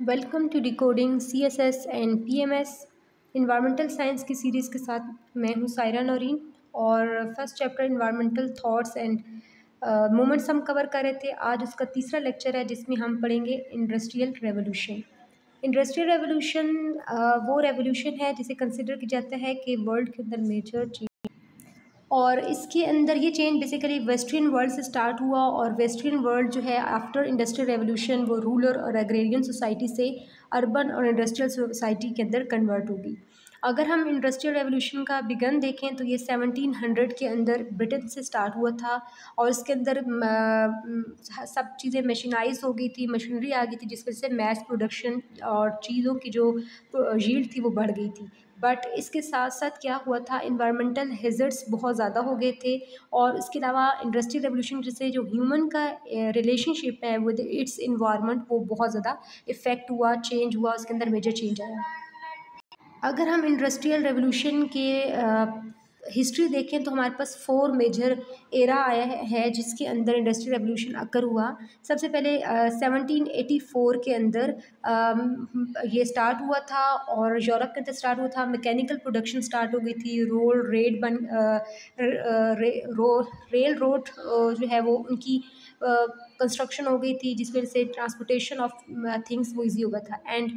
Welcome to decoding C S S and P M S environmental science की series के साथ मैं हूँ सायरा नौरीन और first chapter environmental thoughts and moments हम कवर कर रहे थे। आज उसका तीसरा लेक्चर है जिसमें हम पढ़ेंगे इंडस्ट्रियल रेवोल्यूशन इंडस्ट्रियल रेवोल्यूशन वो रेवोल्यूशन है जिसे कंसिडर किया जाता है कि वर्ल्ड के अंदर मेजर और इसके अंदर ये चेंज बेसिकली वेस्टर्न वर्ल्ड से स्टार्ट हुआ और वेस्टर्न वर्ल्ड जो है आफ्टर इंडस्ट्रियल रेवोल्यूशन वो रूरल और एग्रेरियन सोसाइटी से अर्बन और इंडस्ट्रियल सोसाइटी के अंदर कन्वर्ट होगी। अगर हम इंडस्ट्रियल रेवोल्यूशन का बिगन देखें तो ये सेवनटीन हंड्रेड के अंदर ब्रिटेन से स्टार्ट हुआ था और इसके अंदर सब चीज़ें मशीनाइज हो गई थी मशीनरी आ गई थी, जिस वजह से मैस प्रोडक्शन और चीज़ों की जो यील्ड थी वो बढ़ गई थी। बट इसके साथ साथ क्या हुआ था? इन्वायरमेंटल हेजर्ट्स बहुत ज़्यादा हो गए थे और इसके अलावा इंडस्ट्रियल रेवोल्यूशन जैसे जो ह्यूमन का रिलेशनशिप है विद इट्स इन्वायरमेंट वो बहुत ज़्यादा इफ़ेक्ट हुआ चेंज हुआ, उसके अंदर मेजर चेंज आया। अगर हम इंडस्ट्रियल रेवोल्यूशन के हिस्ट्री देखें तो हमारे पास फोर मेजर एरा आया है जिसके अंदर इंडस्ट्रियल रेवोल्यूशन अकर हुआ। सबसे पहले सेवनटीन एटी फोर के अंदर आ, ये स्टार्ट हुआ था और यूरोप के अंदर स्टार्ट हुआ था। मैकेनिकल प्रोडक्शन स्टार्ट हो गई थी। रोड रेड बन आ, रे, रो, रेल रोड जो है वो उनकी कंस्ट्रक्शन हो गई थी जिस वजह से ट्रांसपोर्टेशन ऑफ़ थिंग्स वो ईजी हो गया था। एंड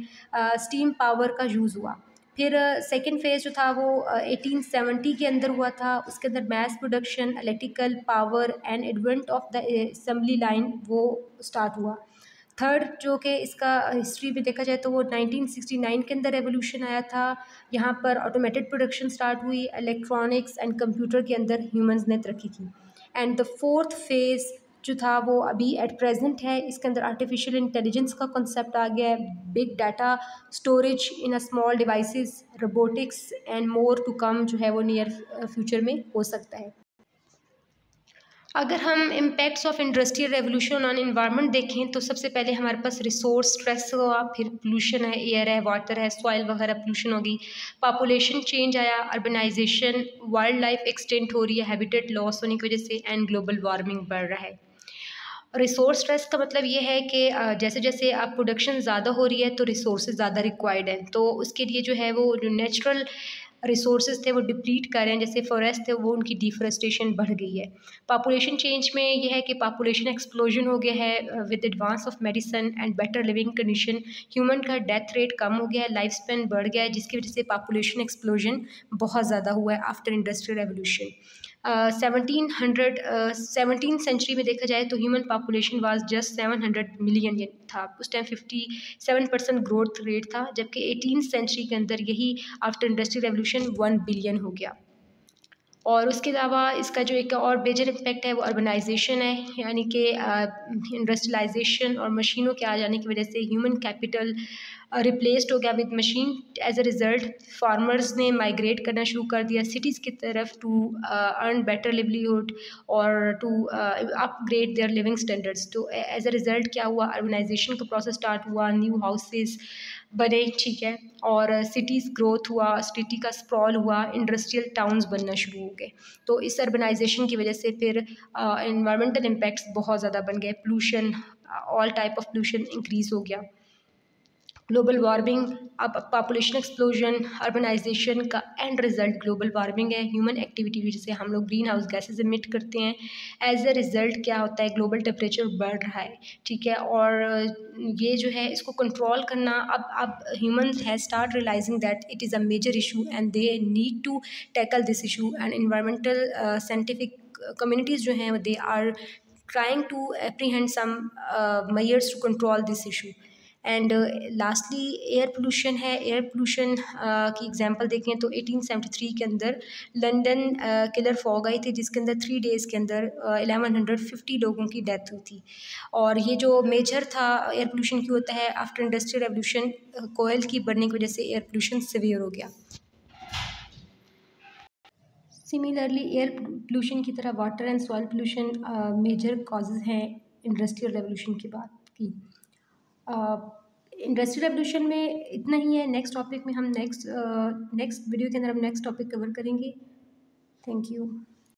स्टीम पावर का यूज़ हुआ। फिर सेकेंड फ़ेज़ जो था वो एटीन सेवेंटी के अंदर हुआ था। उसके अंदर mass production electrical power and advent of the assembly line वो स्टार्ट हुआ। थर्ड जो कि इसका हिस्ट्री में देखा जाए तो वो 1969 के अंदर रेवोल्यूशन आया था। यहाँ पर ऑटोमेटेड प्रोडक्शन स्टार्ट हुई इलेक्ट्रॉनिक्स एंड कंप्यूटर के अंदर ह्यूमंस ने तरक्की की। एंड द फोर्थ फ़ेज़ जो था वो अभी एट प्रेजेंट है। इसके अंदर आर्टिफिशियल इंटेलिजेंस का कॉन्सेप्ट आ गया है। Big data storage in a small devices robotics and more to come जो है वो नियर फ्यूचर में हो सकता है। अगर हम impacts of industrial revolution on environment देखें तो सबसे पहले हमारे पास रिसोर्स स्ट्रेस हुआ, फिर पोल्यूशन है एयर है वाटर है सॉइल वगैरह पोल्यूशन होगी पॉपुलेशन चेंज आया अर्बनाइजेशन वाइल्ड लाइफ एक्सटेंट हो रही है हैबिटेट लॉस होने की वजह से एंड ग्लोबल वार्मिंग बढ़ रहा है। रिसोर्स स्ट्रेस का मतलब ये है कि जैसे जैसे आप प्रोडक्शन ज़्यादा हो रही है तो रिसोर्स ज़्यादा रिक्वायर्ड हैं। तो उसके लिए जो है वो जो नेचुरल रिसोर्स थे वो डिप्लीट कर रहे हैं। जैसे फॉरेस्ट थे, वो उनकी डिफरेस्टेशन बढ़ गई है। पॉपुलेशन चेंज में ये है कि पॉपुलेशन एक्सप्लोजन हो गया है with advance of medicine and better living condition human का डेथ रेट कम हो गया है लाइफ स्पेन बढ़ गया है, जिसकी वजह से पॉपुलेशन एक्सप्लोजन बहुत ज़्यादा हुआ है after industrial revolution seventeen hundred seventeen century में देखा जाए तो human population was just seven hundred million था। उस time fifty seven percent growth rate था, जबकि एटीन सेंचुरी के अंदर यही after industrial revolution one billion हो गया। और उसके अलावा इसका जो एक और मेजर इम्पैक्ट है वो अर्बनाइजेशन है, यानी कि इंडस्ट्रियलाइजेशन और मशीनों के आ जाने की वजह से ह्यूमन कैपिटल रिप्लेस्ड हो गया with machine as a result farmers ने माइग्रेट करना शुरू कर दिया सिटीज़ की तरफ़ टू अर्न बेटर लिवलीहुड और to upgrade their living standards तो एज अ रिज़ल्ट क्या हुआ? अर्बनाइजेशन का प्रोसेस स्टार्ट हुआ न्यू हाउसेस बने, ठीक है? और सिटीज़ ग्रोथ हुआ सिटी का स्प्रॉल हुआ इंडस्ट्रियल टाउन्स बनना शुरू हो गए। तो इस अर्बनाइजेशन की वजह से फिर इन्वायरमेंटल इम्पैक्ट्स बहुत ज़्यादा बन गए। Pollution all type of pollution increase हो गया। ग्लोबल वार्मिंग, अब पॉपुलेशन एक्सप्लोजन अर्बनाइजेशन का एंड रिज़ल्ट ग्लोबल वार्मिंग है। ह्यूमन एक्टिविटी वजह से हम लोग ग्रीन हाउस गैसेज इमिट करते हैं। एज अ रिज़ल्ट क्या होता है? ग्लोबल टेम्परेचर बढ़ रहा है, ठीक है? और ये जो है, इसको कंट्रोल करना, अब अब ह्यूमन है start realising that it is a major issue and they need to tackle this issue and environmental scientific communities जो हैं they are trying to apprehend some measures to control this issue and lastly air pollution है। Air pollution की example देखें तो 1873 के अंदर London killer fog आई थी, जिसके अंदर थ्री डेज़ के अंदर एलेवन हंड्रेड फिफ्टी लोगों की डेथ हुई थी। और ये जो मेजर था एयर पोल्यूशन की होता है? आफ्टर इंडस्ट्रियल रेवोल्यूशन कोयल की बढ़ने की वजह से एयर पोल्यूशन सिवियर हो गया। सिमिलरली एयर पोल्यूशन की तरह water and soil pollution major causes हैं इंडस्ट्रियल रेवोल्यूशन के बाद की। इंडस्ट्रियल रेवोल्यूशन में इतना ही है। नेक्स्ट टॉपिक में हम नेक्स्ट नेक्स्ट वीडियो के अंदर हम नेक्स्ट टॉपिक कवर करेंगे। Thank you